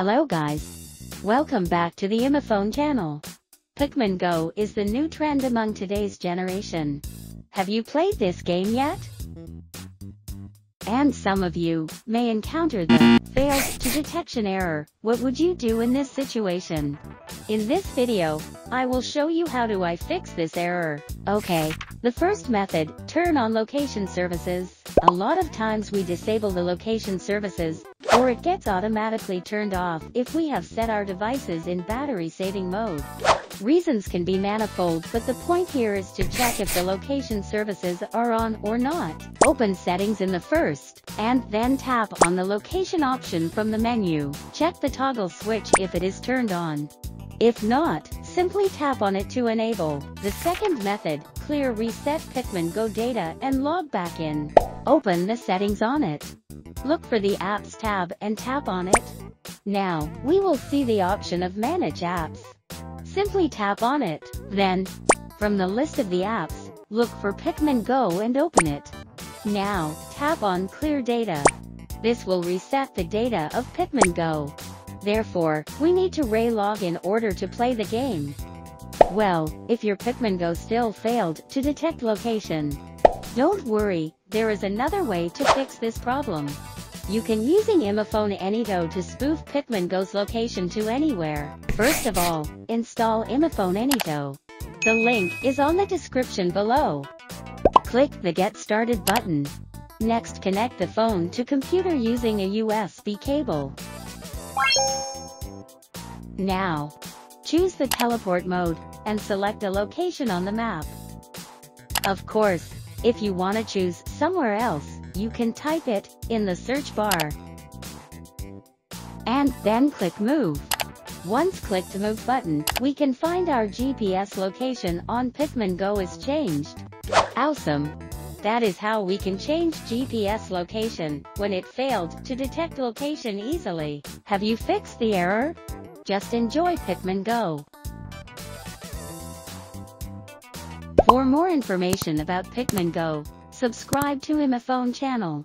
Hello guys. Welcome back to the iMyFone channel. Pokemon Go is the new trend among today's generation. Have you played this game yet? And some of you may encounter the fails to detection error. What would you do in this situation? In this video, I will show you how do I fix this error. Okay, the first method, turn on location services. A lot of times we disable the location services, or it gets automatically turned off if we have set our devices in battery saving mode. Reasons can be manifold but the point here is to check if the location services are on or not. Open settings in the first, and then tap on the location option from the menu. Check the toggle switch if it is turned on. If not, simply tap on it to enable. The second method, clear reset Pokemon Go data and log back in. Open the settings on it. Look for the Apps tab and tap on it. Now, we will see the option of Manage Apps. Simply tap on it. Then, from the list of the apps, look for Pokemon Go and open it. Now, tap on Clear Data. This will reset the data of Pokemon Go. Therefore, we need to re-log in order to play the game. Well, if your Pokemon Go still failed to detect location, don't worry, there is another way to fix this problem. You can using iMyFone Anyto to spoof Pokemon Go's location to anywhere. First of all, install iMyFone Anyto. The link is on the description below. Click the Get Started button. Next connect the phone to computer using a USB cable. Now, choose the teleport mode, and select a location on the map. Of course, if you want to choose somewhere else, you can type it in the search bar. And then click Move. Once click the Move button, we can find our GPS location on Pokemon Go is changed. Awesome! That is how we can change GPS location when it failed to detect location easily. Have you fixed the error? Just enjoy Pokemon Go. For more information about Pokemon Go, subscribe to iMyFone channel.